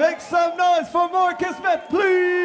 Make some noise for Moore Kismet, please!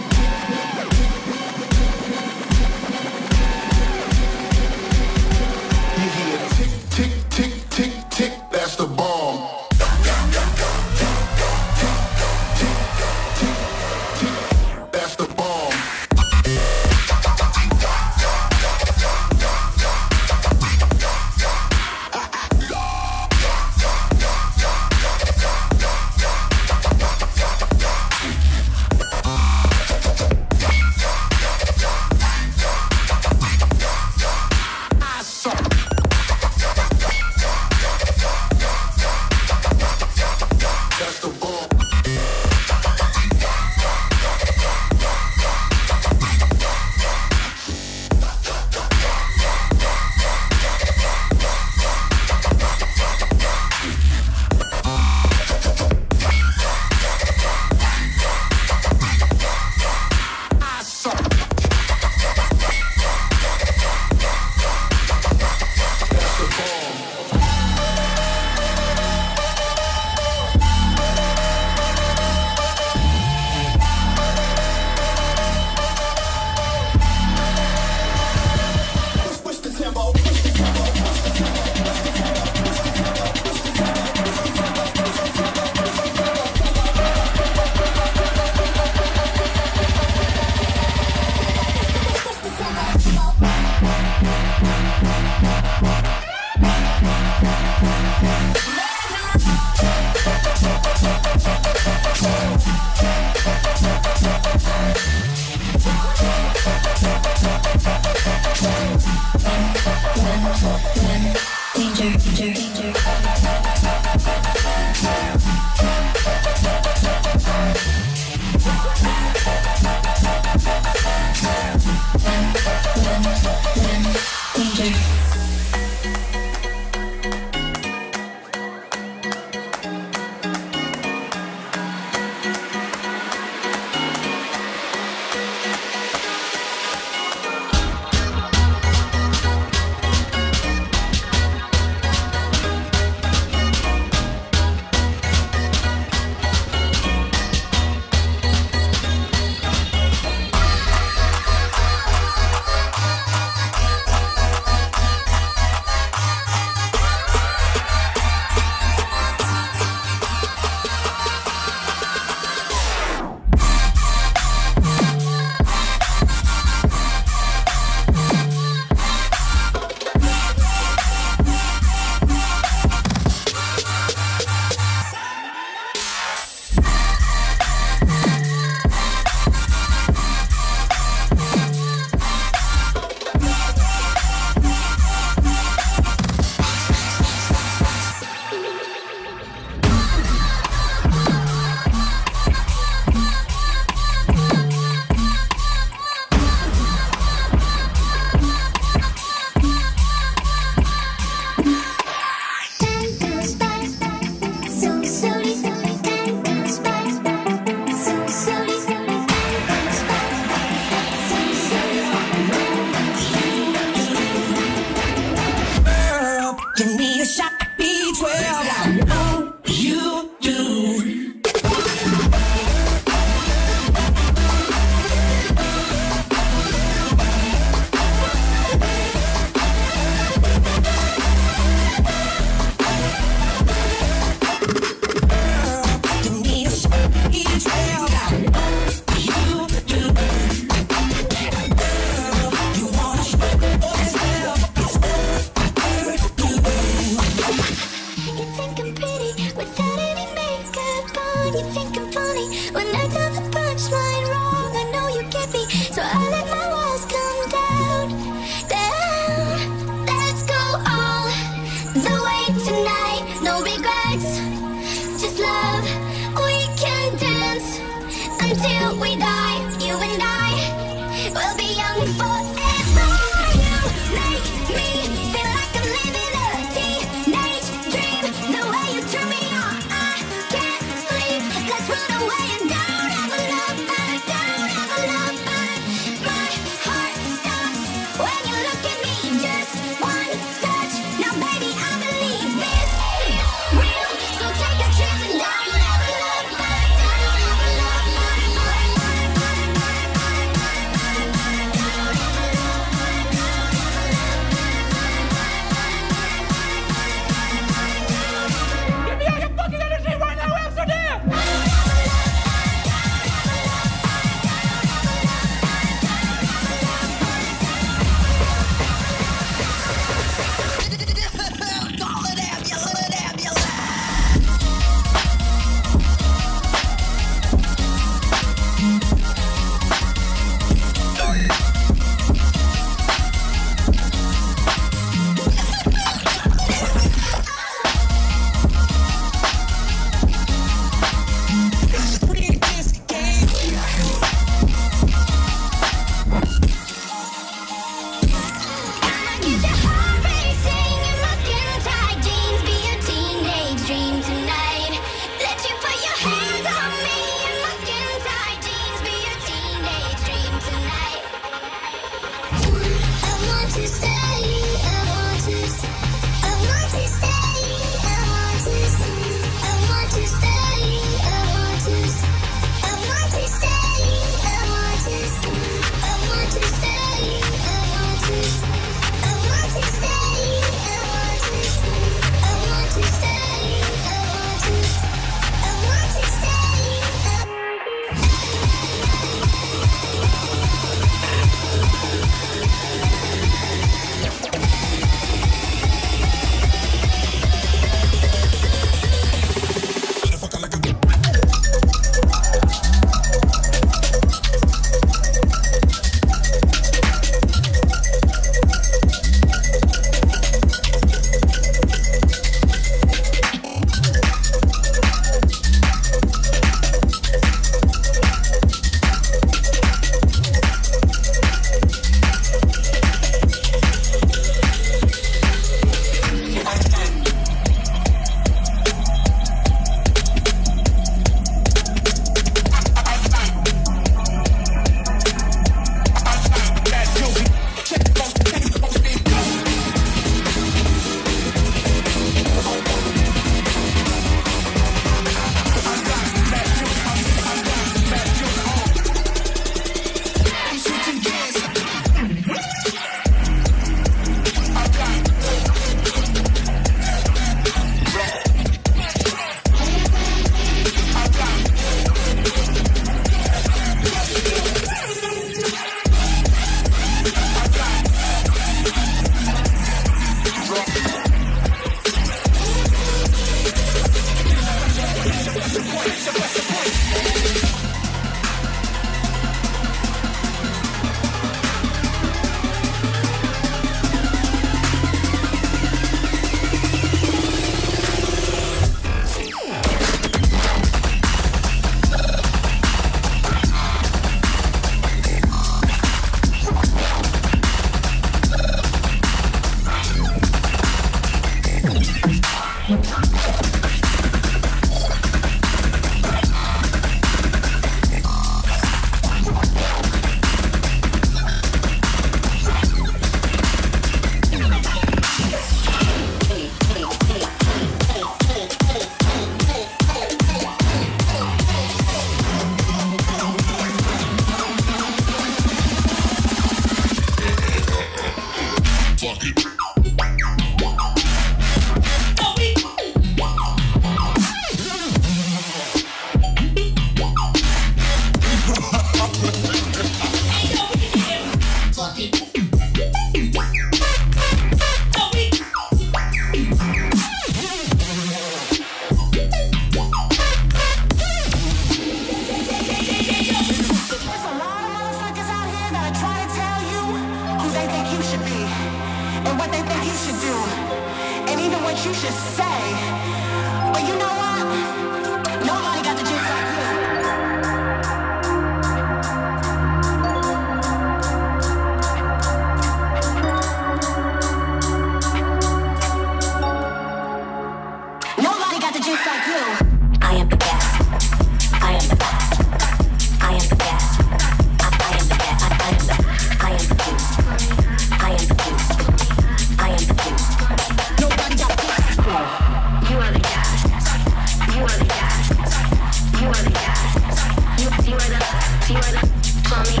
sweater, mommy.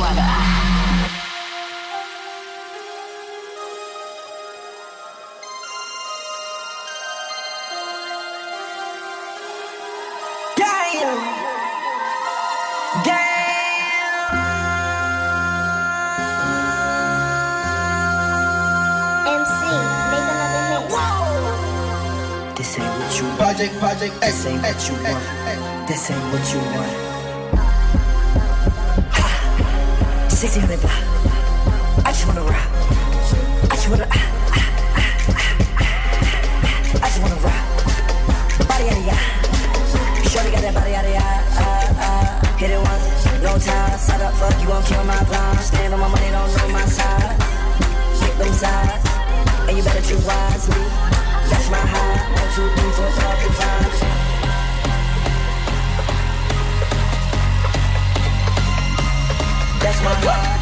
Weather. This ain't what you want. Project, project, this ain't what you want. This ain't what you want. 60 block. I just wanna rock. I just wanna. Ah, ah, ah, I just wanna rock. Body out of ya. Shorty got that body out of ya. Hit it once, no time. Side up, fuck you, won't kill my blind. Stand on my money, don't know my side. Pick them sides, and you better choose wisely. That's my high. One, two, three, four, five, five. that's my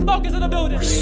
smokers in the building.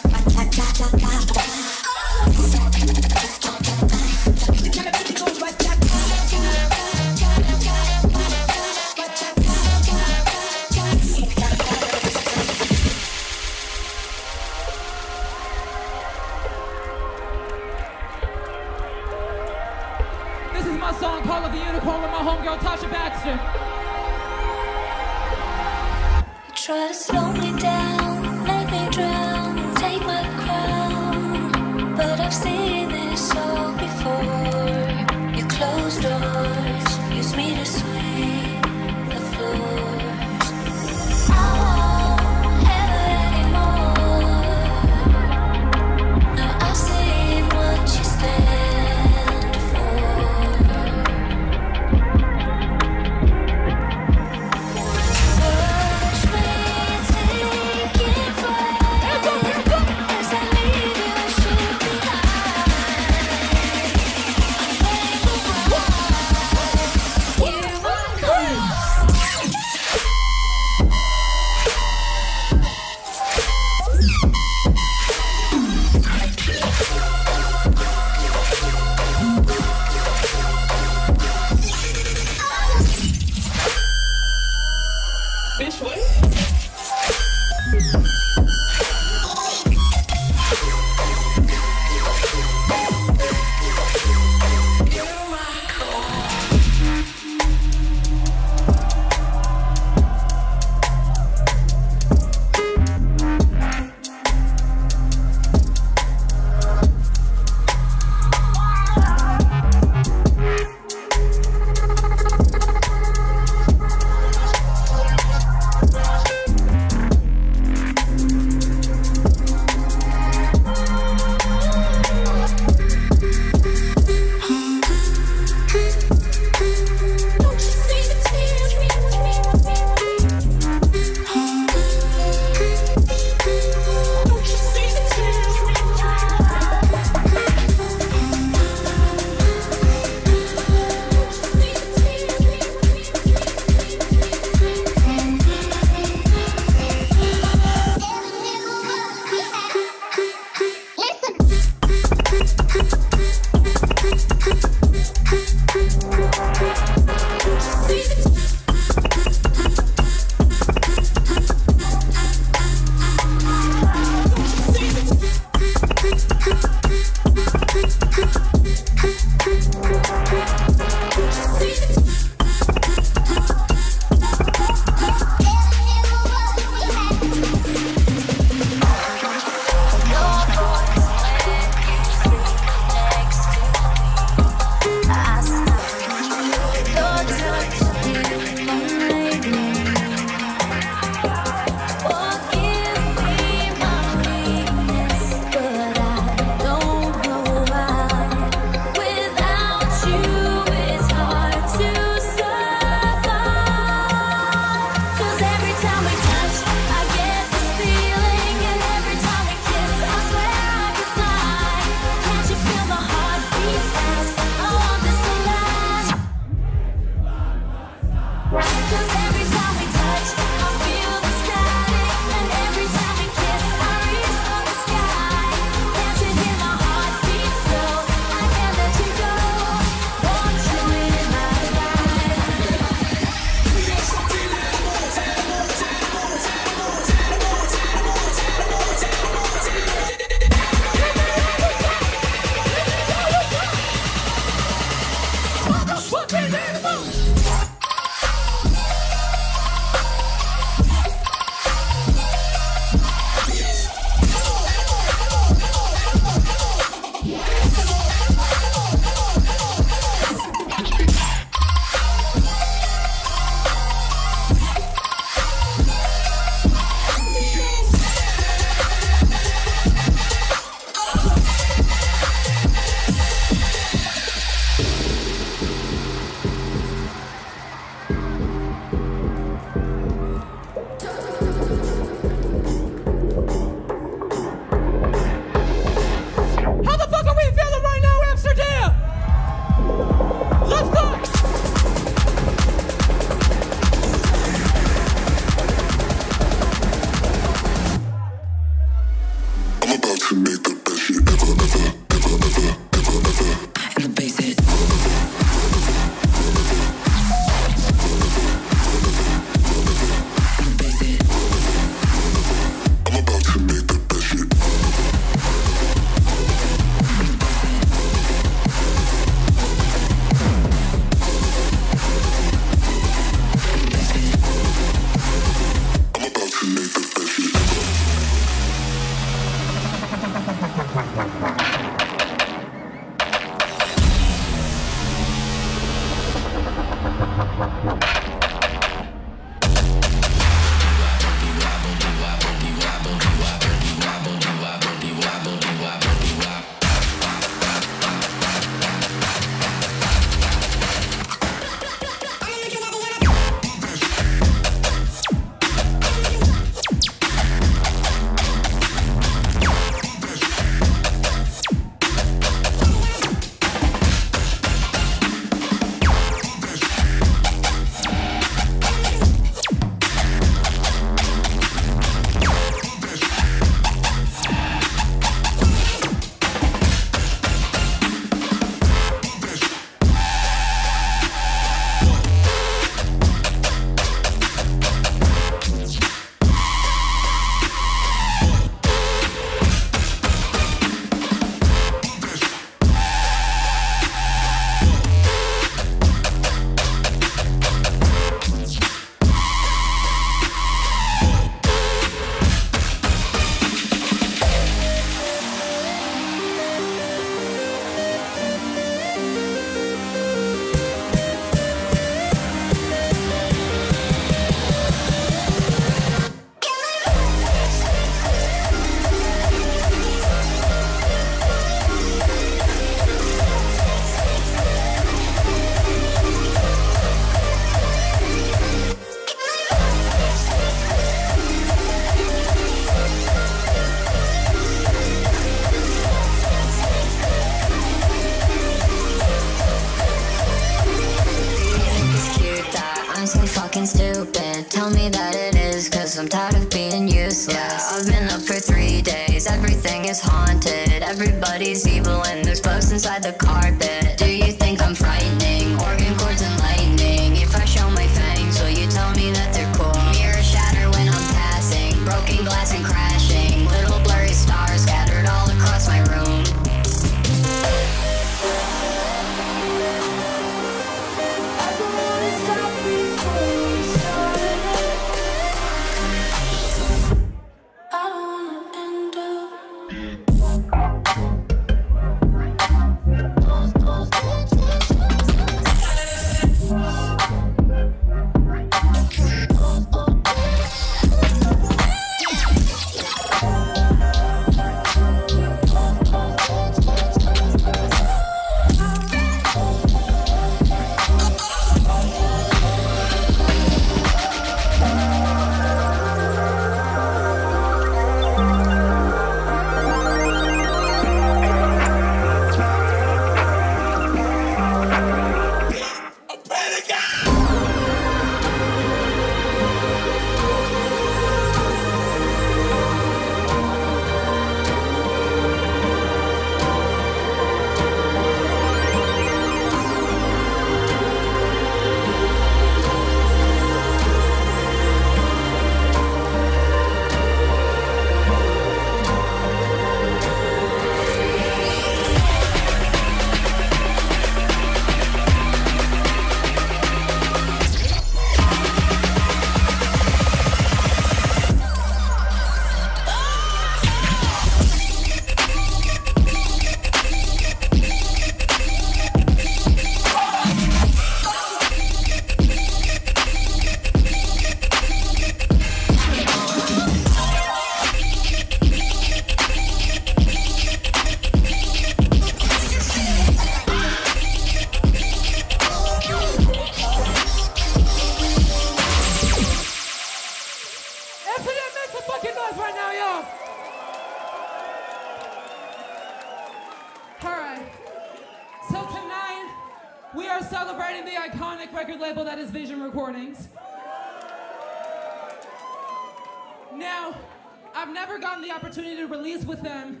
with them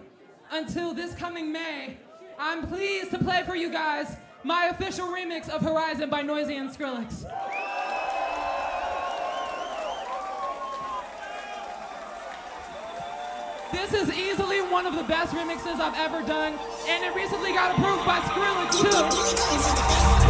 until this coming May. I'm pleased to play for you guys my official remix of Horizon by Noisia and Skrillex. This is easily one of the best remixes I've ever done, and it recently got approved by Skrillex too.